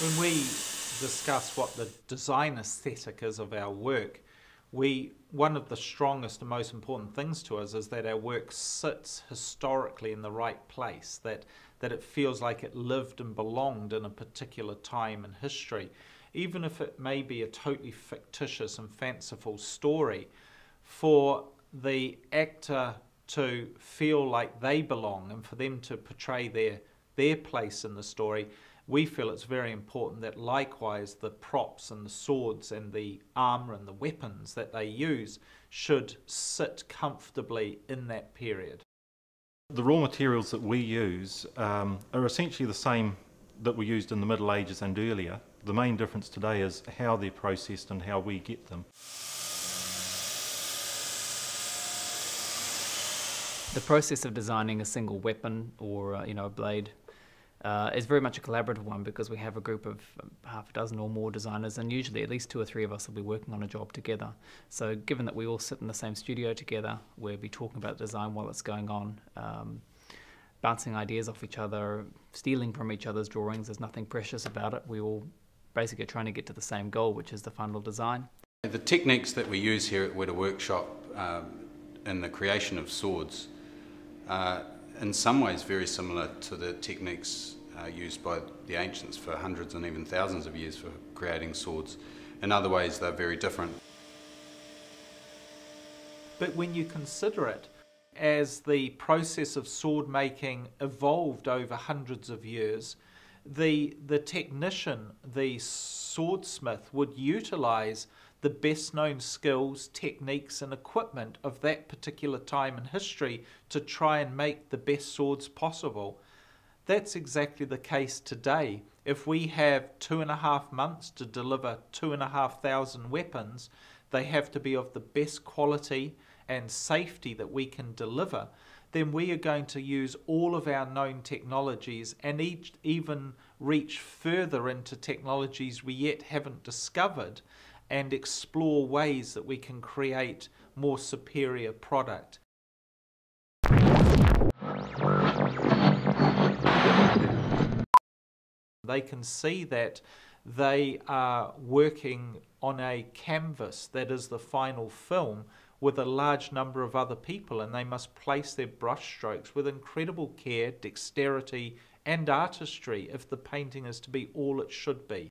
When we discuss what the design aesthetic is of our work, we one of the strongest and most important things to us is that our work sits historically in the right place, that that it feels like it lived and belonged in a particular time in history. Even if it may be a totally fictitious and fanciful story, for the actor to feel like they belong and for them to portray their their place in the story, we feel it's very important that likewise the props and the swords and the armour and the weapons that they use should sit comfortably in that period. The raw materials that we use um, are essentially the same that were used in the Middle Ages and earlier. The main difference today is how they're processed and how we get them. The process of designing a single weapon or uh, you know a blade uh, is very much a collaborative one because we have a group of half a dozen or more designers, and usually at least two or three of us will be working on a job together. So, given that we all sit in the same studio together, we'll be talking about design while it's going on, um, bouncing ideas off each other, stealing from each other's drawings. There's nothing precious about it. We all basically are trying to get to the same goal, which is the final design. The techniques that we use here at Weta Workshop um, in the creation of swords. Uh, in some ways very similar to the techniques uh, used by the ancients for hundreds and even thousands of years for creating swords. In other ways, they're very different. But when you consider it, as the process of sword making evolved over hundreds of years, the, the technician, the swordsmith, would utilize the best known skills, techniques, and equipment of that particular time in history to try and make the best swords possible. That's exactly the case today. If we have two and a half months to deliver two and a half thousand weapons, they have to be of the best quality and safety that we can deliver. Then we are going to use all of our known technologies and each, even reach further into technologies we yet haven't discovered and explore ways that we can create more superior product. They can see that they are working on a canvas that is the final film with a large number of other people and they must place their brushstrokes with incredible care, dexterity and artistry if the painting is to be all it should be.